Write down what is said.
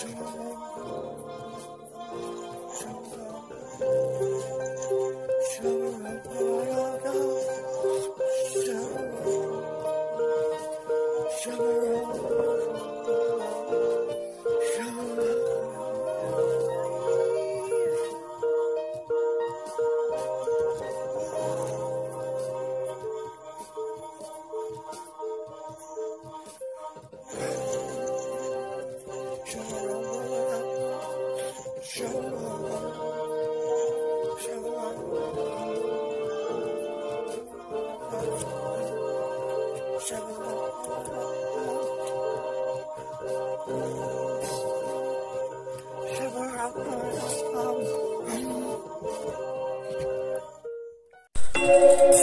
Shalom. Thank you.